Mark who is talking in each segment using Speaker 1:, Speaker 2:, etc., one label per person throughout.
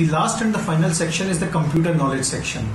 Speaker 1: The last and the final section is the computer knowledge section.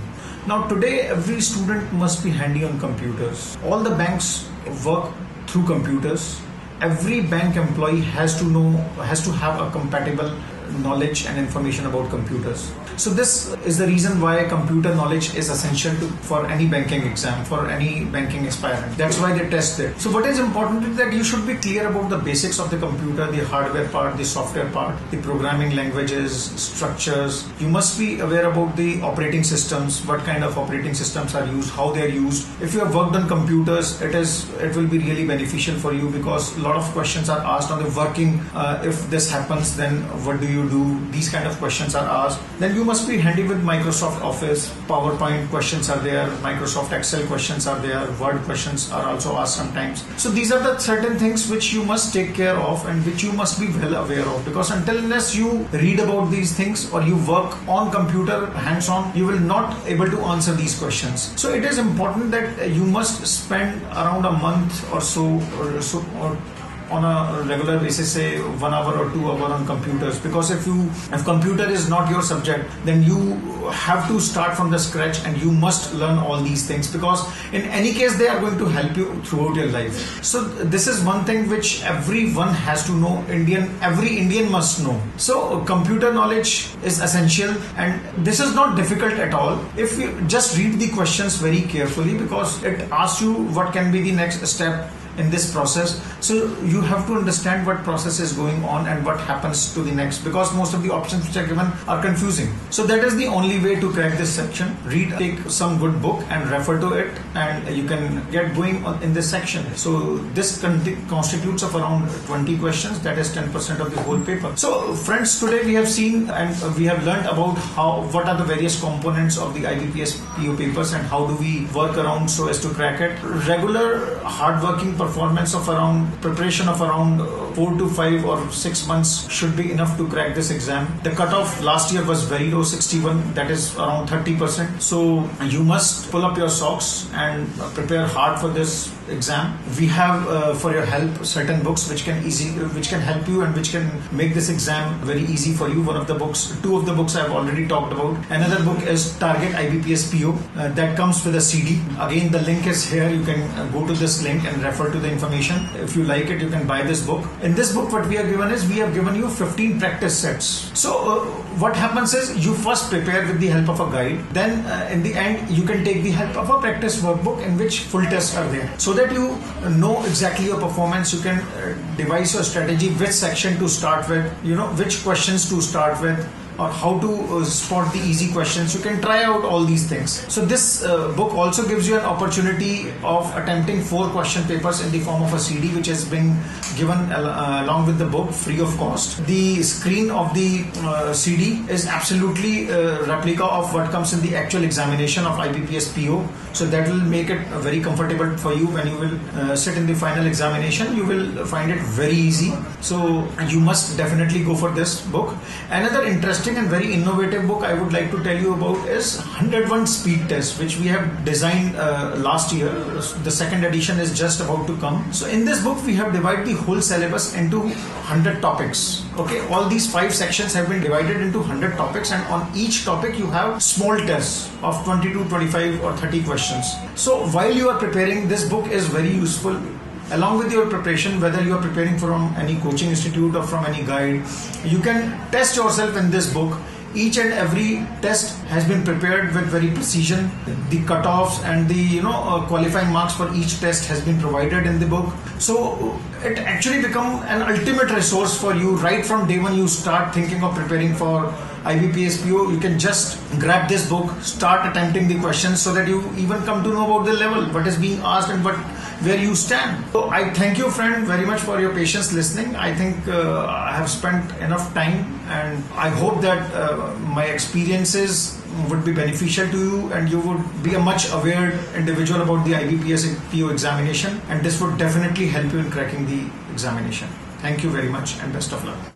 Speaker 1: Now today every student must be handy on computers. All the banks work through computers. Every bank employee has to know has to have a compatible knowledge and information about computers. So this is the reason why computer knowledge is essential to, for any banking exam, for any banking aspirant. That's why they test it. So what is important is that you should be clear about the basics of the computer, the hardware part, the software part, the programming languages, structures. You must be aware about the operating systems, what kind of operating systems are used, how they are used. If you have worked on computers, it is it will be really beneficial for you because a lot of questions are asked on the working. Uh, if this happens, then what do you you do, these kind of questions are asked, then you must be handy with Microsoft Office, PowerPoint questions are there, Microsoft Excel questions are there, Word questions are also asked sometimes. So these are the certain things which you must take care of and which you must be well aware of because until unless you read about these things or you work on computer hands on, you will not able to answer these questions. So it is important that you must spend around a month or so or so or on a regular basis say one hour or two hour on computers. Because if you if computer is not your subject then you have to start from the scratch and you must learn all these things. Because in any case they are going to help you throughout your life. So this is one thing which everyone has to know. Indian every indian must know. So computer knowledge is essential. And this is not difficult at all. If you just read the questions very carefully because it asks you what can be the next step in this process. So you have to understand what process is going on and what happens to the next because most of the options which are given are confusing. So that is the only way to crack this section. Read take some good book and refer to it and you can get going in this section. So this constitutes of around 20 questions. That is 10% of the whole paper. So friends today we have seen and we have learned about how what are the various components of the IBPS PO papers and how do we work around so as to crack it. Regular hard working performance of around preparation of around uh, four to five or six months should be enough to crack this exam. The cutoff last year was very low, 61. That is around 30%. So you must pull up your socks and prepare hard for this exam. We have uh, for your help certain books which can easy, which can help you and which can make this exam very easy for you. One of the books, two of the books I've already talked about. Another book is Target IBPS PO uh, that comes with a CD. Again, the link is here. You can uh, go to this link and refer to the information. If you like it, you can buy this book. In this book, what we have given is we have given you 15 practice sets. So uh, what happens is you first prepare with the help of a guide. Then uh, in the end, you can take the help of a practice workbook in which full tests are there. So that you know exactly your performance, you can uh, devise your strategy, which section to start with, you know, which questions to start with or how to uh, spot the easy questions. You can try out all these things. So this uh, book also gives you an opportunity of attempting four question papers in the form of a CD, which has been given uh, along with the book free of cost. The screen of the CD is absolutely replica of what comes in the actual examination of IBPS PO. So that will make it very comfortable for you when you will uh, sit in the final examination. You will find it very easy. So you must definitely go for this book. Another interesting interesting and very innovative book I would like to tell you about is 101 Speed Test, which we have designed uh, last year. The second edition is just about to come. So in this book, we have divided the whole syllabus into 100 topics. Okay, all these five sections have been divided into 100 topics, and on each topic you have small tests of 22, 25, or 30 questions. So while you are preparing, this book is very useful along with your preparation whether you are preparing from any coaching institute or from any guide you can test yourself in this book. Each and every test has been prepared with very precision. The cutoffs and the you know uh, qualifying marks for each test has been provided in the book. So it actually become an ultimate resource for you right from day one you start thinking of preparing for IBPSPO, you can just grab this book, start attempting the questions so that you even come to know about the level, what is being asked and what where you stand. So I thank you friend very much for your patience listening. I think uh, I have spent enough time and I hope that uh, my experiences would be beneficial to you and you would be a much aware individual about the IBPS PO examination and this would definitely help you in cracking the examination. Thank you very much and best of luck.